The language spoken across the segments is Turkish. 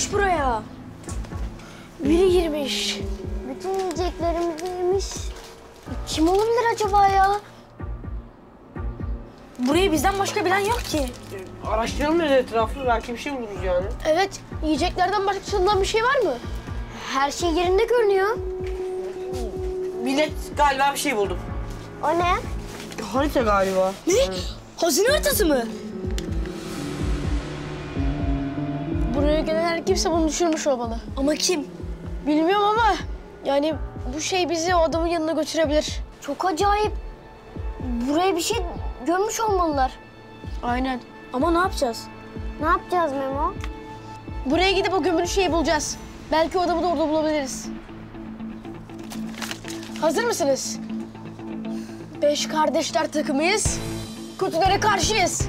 girmiş buraya. Biri girmiş. Bütün yiyeceklerimizi yemiş. Kim olabilir acaba ya? Burayı bizden başka bilen yok ki. Araştıralım dedi etrafı. Belki bir şey buluruz yani. Evet, yiyeceklerden başka çalınan bir şey var mı? Her şey yerinde görünüyor. Millet galiba bir şey buldum. O ne? Harita galiba. Ne? Hazine haritası mı? Buraya gelen her kimse bunu düşürmüş olmalı. Ama kim? Bilmiyorum ama yani bu şey bizi o adamın yanına götürebilir. Çok acayip. Buraya bir şey görmüş olmalılar. Aynen. Ama ne yapacağız? Ne yapacağız Memo? Buraya gidip o gömülü şeyi bulacağız. Belki o adamı da orada bulabiliriz. Hazır mısınız? Beş kardeşler takımıyız. Kötülere karşıyız.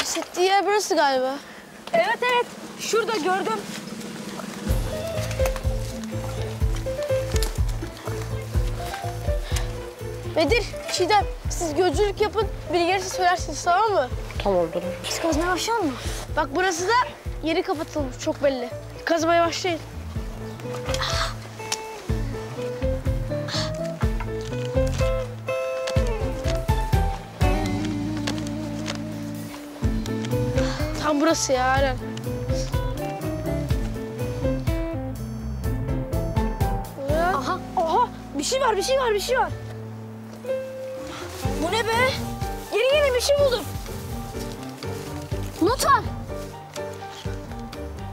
Bahsettiği yer burası galiba. Evet evet. Şurada gördüm. Bedir, Çiğdem siz gözcülük yapın. Biri gelirse söylersiniz tamam mı? Tamamdır. Biz kazmaya başlayalım mı? Bak burası da yeri kapatılmış çok belli. Kazmaya başlayın. Tam burası ya aynen. Aha, aha bir şey var, bir şey var, bir şey var. Bu ne be? Yeni yeni bir şey buldum. Not var.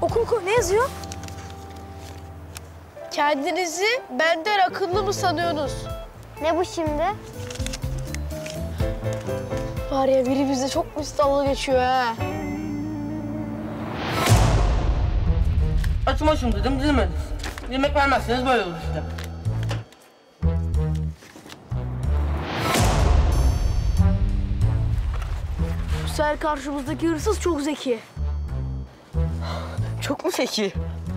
Oku oku ne yazıyor? Kendinizi benden akıllı mı sanıyorsunuz? Ne bu şimdi? Var ya biri bize çok müstahlı geçiyor ha. Açım açım dedim dinlemediniz. Yemek vermezseniz böyle olur işte. Bu sefer karşımızdaki hırsız çok zeki. Çok mu zeki?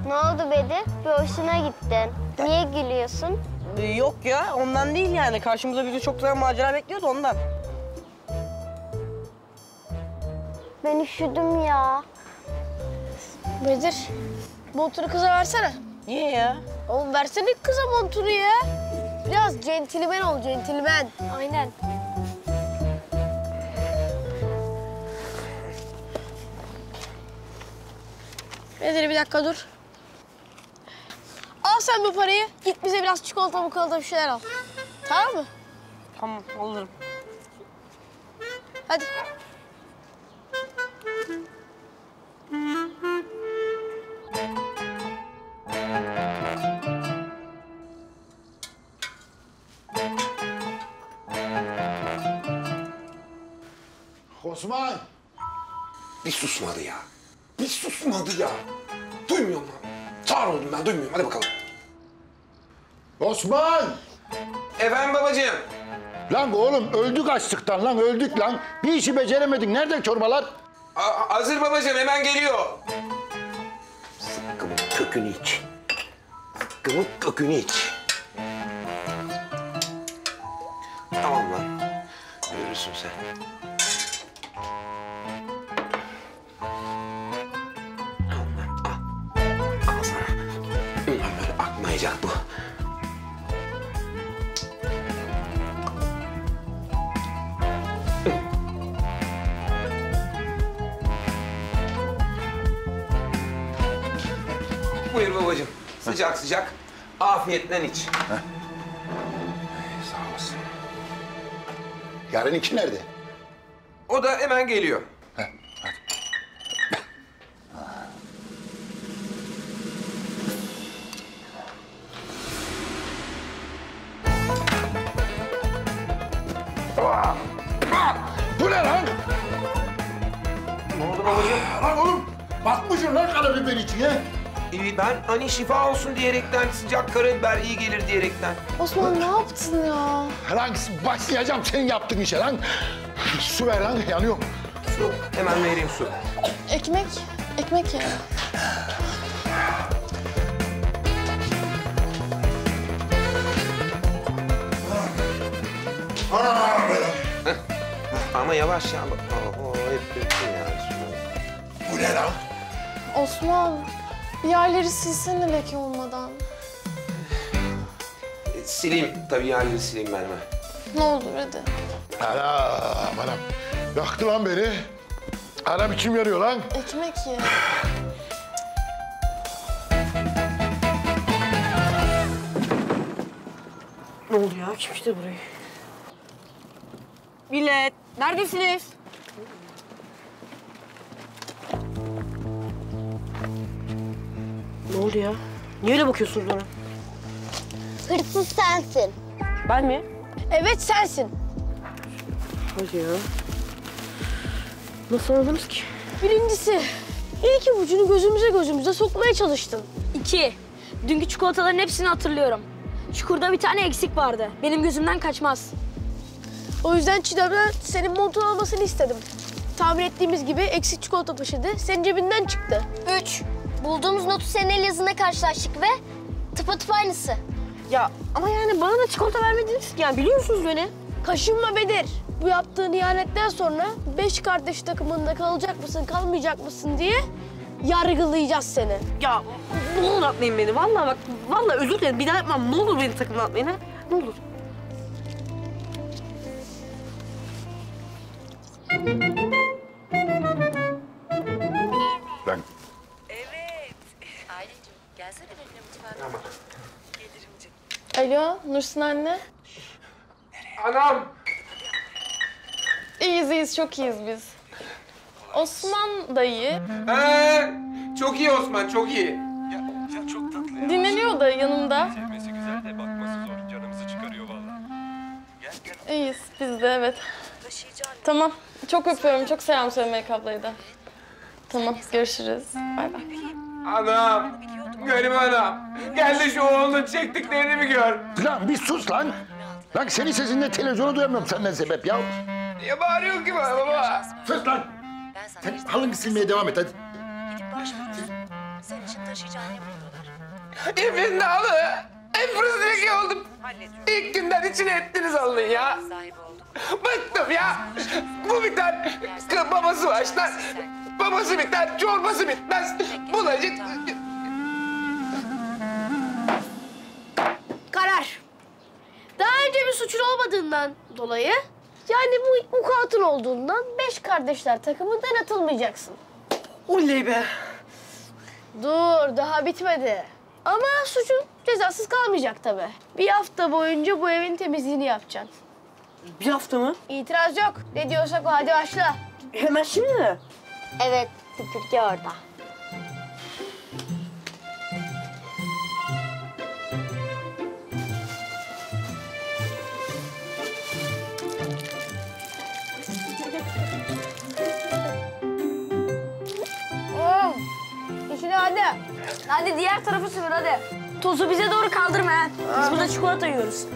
Ne oldu Bedir? Bir hoşuna gittin. Niye gülüyorsun? Ee, yok ya ondan değil yani. Karşımızda bizi çok güzel macera bekliyordu ondan. Ben üşüdüm ya. Bedir, montunu kıza versene. Niye ya? Oğlum versene kıza montunu ya. Biraz centilmen ol, centilmen. Aynen. Bedir bir dakika dur. Al sen bu parayı. Git bize biraz çikolata mukolata bir şeyler al. Tamam mı? Tamam alırım. Hadi. Osman! Bir susmadı ya. Bir susmadı ya. Duymuyorum lan. Çağır oldum ben duymuyorum. Hadi bakalım. Osman! Efendim babacığım. Lan oğlum öldük açlıktan lan öldük lan. Bir işi beceremedik. Nerede çorbalar? A- hazır babacığım hemen geliyor. Sıkkımın kökünü iç. Sıkkımın kökünü iç. Tamam lan. Görürsün sen. Buyur babacığım. Sıcak sıcak. Afiyetle iç. Sağ olasın. Yarınki nerede? O da hemen geliyor. Bu ne lan? Ne oldu babacığım? Lan oğlum batmışsın lan karabiber içine. Ee, ben hani şifa olsun diyerekten sıcak karabiber iyi gelir diyerekten. Osman ne yaptın ya? Lan başlayacağım senin yaptığın işe lan. Su ver lan yanıyorum. Su. Hemen vereyim su. Ekmek. Ekmek ya. Ama yavaş ya. Oo, hep döktün ya. Bu ne lan? Osman bir yerleri silsene leke olmadan. Sileyim. Tabii yerleri sileyim ben hemen. Ne olur hadi. Anam anam. Yaktı lan beni. Anam içim yarıyor lan. Ekmek ye. Ne oldu ya? Kim işte burayı? Millet, neredesiniz? Oldu ya? Niye öyle bakıyorsunuz bana? Hırsız sensin. Ben mi? Evet sensin. Hadi ya. Nasıl anladınız ki? Birincisi ilk ipucunu gözümüze gözümüze sokmaya çalıştın. İki, dünkü çikolataların hepsini hatırlıyorum. Çukurda bir tane eksik vardı. Benim gözümden kaçmaz. O yüzden Çiğdem'den senin montun almasını istedim. Tahmin ettiğimiz gibi eksik çikolata taşıdı. Senin cebinden çıktı. Üç. Bulduğumuz notu senin el yazına karşılaştık ve tıpatıp aynısı. Ya ama yani bana da çikolata vermediniz ki. Yani biliyorsunuz beni. Kaşınma Bedir. Bu yaptığın ihanetten sonra beş kardeş takımında kalacak mısın, kalmayacak mısın diye yargılayacağız seni. Ya ne olur atmayın beni. Vallahi bak, vallahi özür dilerim. Bir daha yapmam. Ne olur beni takımdan atmayın ha. Ne olur. Lan Alo, Nursin anne. Anam! İyiyiz, iyiyiz. Çok iyiyiz biz. Osman dayı Ee, çok iyi Osman, çok iyi. dinleniyor da yanımda. Sevmesi güzel de bakması zor. Canımızı çıkarıyor vallahi. Gel gel. İyiyiz biz de evet. Tamam. Çok öpüyorum. Çok selam söyle Melek ablayı da. Tamam. Görüşürüz. Bay bay. Anam! Garibi anam. Gel de şu oğlunun çektiklerini bir gör. Lan bir sus lan. Lan senin sesinden televizyonu duyamıyorum senden sebep ya. Niye bağırıyorsun ki bana baba? Sus lan. Ben sana Sen bir halını silmeye devam et hadi. gidip başvurursun. Senin için taşıyacağını yapıyorlar. Hepiniz alı. Hepiniz iki oldum. İlk günden içine ettiniz alın ya. Bıktım ya. Bu biter. Babası başlar. Babası biter. Çorbası bitmez. Bulacık. Suçun olmadığından dolayı yani bu vukuatın olduğundan beş kardeşler takımından atılmayacaksın. Oley be. Dur daha bitmedi. Ama suçun cezasız kalmayacak tabii. Bir hafta boyunca bu evin temizliğini yapacaksın. Bir hafta mı? İtiraz yok. Ne diyorsak o hadi başla. Hemen şimdi mi? Evet, süpürge orada. Hadi. Hadi diğer tarafı süpür hadi. Tozu bize doğru kaldırma ha. Biz burada çikolata yiyoruz.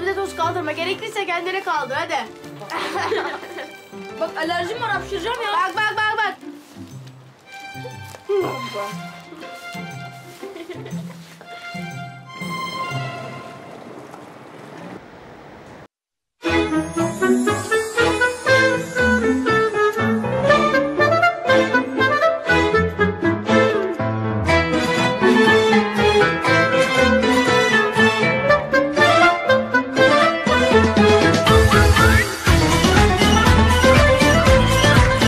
Bir de toz kaldırma. Gerekirse kendine kaldır hadi. Bak alerjim var hapşıracağım ya. Bak bak bak bak.